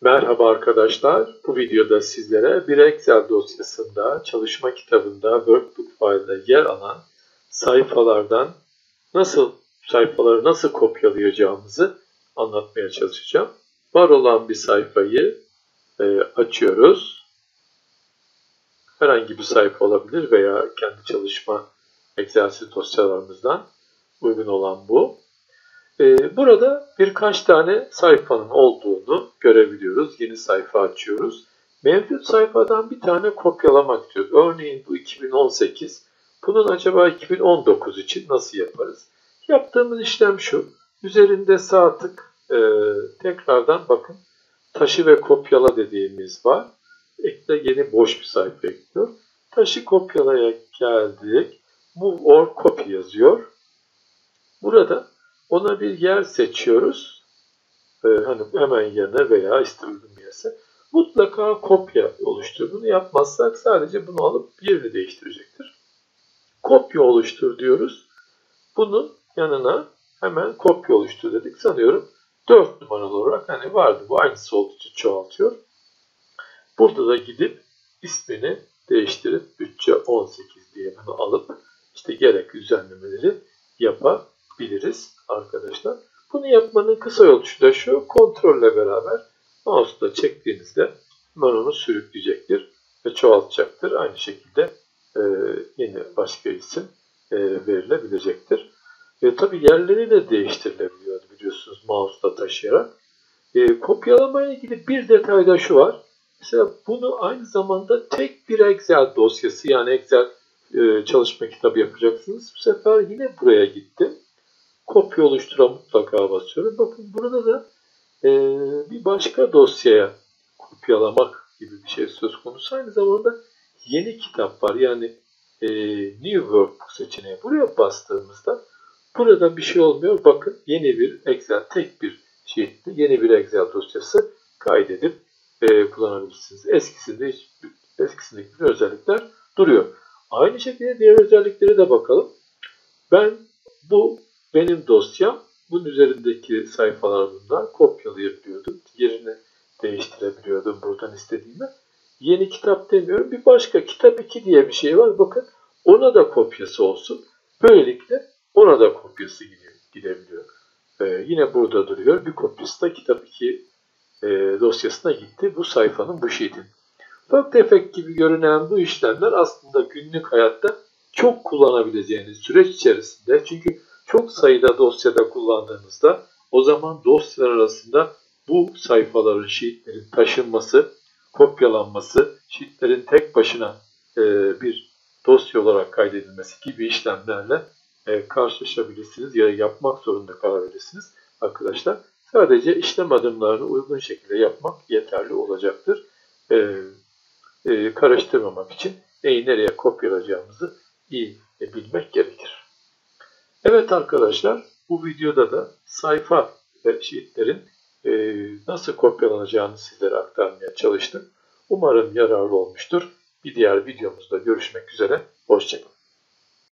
Merhaba arkadaşlar. Bu videoda sizlere bir Excel dosyasında çalışma kitabında workbook file'da yer alan sayfalardan nasıl sayfaları nasıl kopyalayacağımızı anlatmaya çalışacağım. Var olan bir sayfayı e, açıyoruz. Herhangi bir sayfa olabilir veya kendi çalışma egzersiz dosyalarımızdan uygun olan bu. Ee, burada birkaç tane sayfanın olduğunu görebiliyoruz. Yeni sayfa açıyoruz. Mevcut sayfadan bir tane kopyalamak istiyoruz. Örneğin bu 2018. Bunun acaba 2019 için nasıl yaparız? Yaptığımız işlem şu. Üzerinde sağ tık e, tekrardan bakın taşı ve kopyala dediğimiz var. Ekle yeni boş bir sayfa ekliyor. Taşı kopyalaya geldik. Move or copy yazıyor. Burada ona bir yer seçiyoruz. Ee, hani hemen yanına veya işte uygun yerse. Mutlaka kopya oluştur. Bunu yapmazsak sadece bunu alıp yerini değiştirecektir. Kopya oluştur diyoruz. Bunun yanına hemen kopya oluştur dedik. Sanıyorum 4 numaralı olarak hani vardı bu aynısı olduğu için çoğaltıyor. Burada da gidip ismini değiştirip bütçe 18 diye bunu alıp işte gerekli düzenlemeleri arkadaşlar. Bunu yapmanın kısa yolu da şu. Kontrolle beraber mouse'la çektiğinizde hemen onu sürükleyecektir ve çoğaltacaktır. Aynı şekilde e, yeni başka isim e, verilebilecektir. E, tabi yerleri de değiştirilebiliyor biliyorsunuz mouse'la taşıyarak. E, kopyalamaya ilgili bir detay da şu var. Mesela bunu aynı zamanda tek bir Excel dosyası yani Excel e, çalışma kitabı yapacaksınız. Bu sefer yine buraya gittim. Kopya oluştura mutlaka basıyorum. Bakın burada da e, bir başka dosyaya kopyalamak gibi bir şey söz konusu. Aynı zamanda yeni kitap var. Yani e, New Workbook seçeneği. Buraya bastığımızda burada bir şey olmuyor. Bakın yeni bir Excel, tek bir sheet'te yeni bir Excel dosyası kaydedip e, kullanabilirsiniz. Eskisinde hiç, eskisindeki bütün özellikler duruyor. Aynı şekilde diğer özelliklere de bakalım. Ben bu benim dosyam. Bunun üzerindeki sayfalarımdan kopyalayabiliyordum. Yerini değiştirebiliyordum buradan istediğime. Yeni kitap demiyorum. Bir başka kitap 2 diye bir şey var. Bakın ona da kopyası olsun. Böylelikle ona da kopyası gidebiliyor. Ee, yine burada duruyor. Bir kopyası da kitap 2 e, dosyasına gitti. Bu sayfanın bu sheet'in. Ufak tefek gibi görünen bu işlemler aslında günlük hayatta çok kullanabileceğiniz süreç içerisinde çünkü çok sayıda dosyada kullandığınızda o zaman dosyalar arasında bu sayfaların, sheetlerin taşınması, kopyalanması, sheetlerin tek başına e, bir dosya olarak kaydedilmesi gibi işlemlerle e, karşılaşabilirsiniz ya yapmak zorunda kalabilirsiniz arkadaşlar. Sadece işlem adımlarını uygun şekilde yapmak yeterli olacaktır. E, e, karıştırmamak için neyi nereye kopyalayacağımızı iyi bilmek gerekir. Evet arkadaşlar bu videoda da sayfa ve sheetlerin e, nasıl kopyalanacağını sizlere aktarmaya çalıştım. Umarım yararlı olmuştur. Bir diğer videomuzda görüşmek üzere. Hoşçakalın.